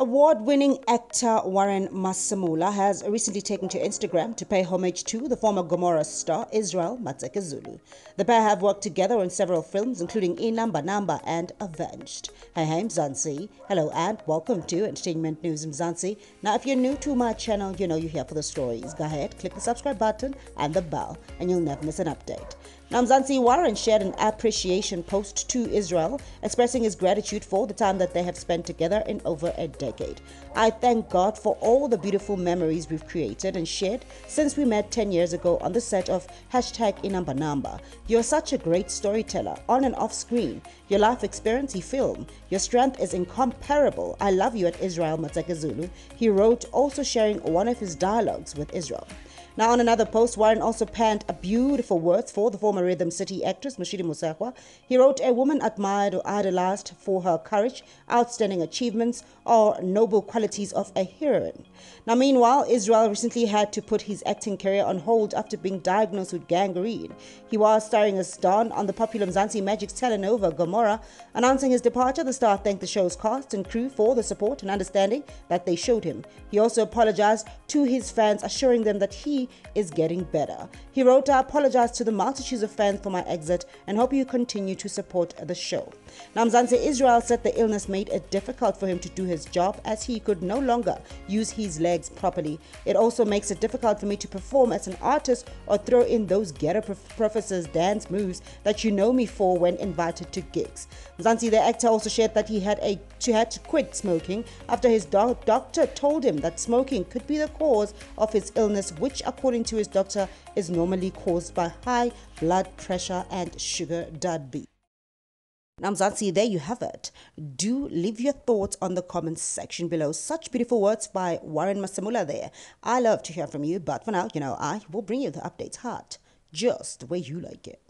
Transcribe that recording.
Award winning actor Warren Masemola has recently taken to Instagram to pay homage to the former Gomorrah star Israel Matseke Zulu. The pair have worked together on several films, including iNumber Number and Avenged. Hey, hey, Mzansi. Hello and welcome to Entertainment News Mzansi. Now, if you're new to my channel, you know you're here for the stories. Go ahead, click the subscribe button and the bell, and you'll never miss an update. Now, Mzansi Warren shared an appreciation post to Israel, expressing his gratitude for the time that they have spent together in over a decade. I thank God for all the beautiful memories we've created and shared since we met 10 years ago on the set of hashtag iNumberNumber. You're such a great storyteller, on and off screen. Your life experience, he film. Your strength is incomparable. I love you at Israel Matseke Zulu. He wrote, also sharing one of his dialogues with Israel. Now, on another post, Warren also penned a beautiful words for the former Rhythm City actress Moshidi Motshegwa. He wrote, A woman admired or idolized for her courage, outstanding achievements, or noble qualities of a heroine. Now, meanwhile, Israel recently had to put his acting career on hold after being diagnosed with gangrene. He was starring as Don on the popular Mzansi Magic's telenova Gomorrah. Announcing his departure, the star thanked the show's cast and crew for the support and understanding that they showed him. He also apologized to his fans, assuring them that he is getting better. He wrote, I apologize to the multitudes of fans for my exit and hope you continue to support the show. Now, Mzansi Israel said the illness made it difficult for him to do his job as he could no longer use his legs properly. It also makes it difficult for me to perform as an artist or throw in those ghetto professors dance moves that you know me for when invited to gigs. Mzansi, the actor, also shared that he had a had to quit smoking after his do- doctor told him that smoking could be the cause of his illness, which, according to his doctor, is normally caused by high blood pressure and sugar diabetes. Now, there you have it. Do leave your thoughts on the comments section below. Such beautiful words by Warren Masemola there. I love to hear from you, but for now, you know, I will bring you the updates hot, just the way you like it.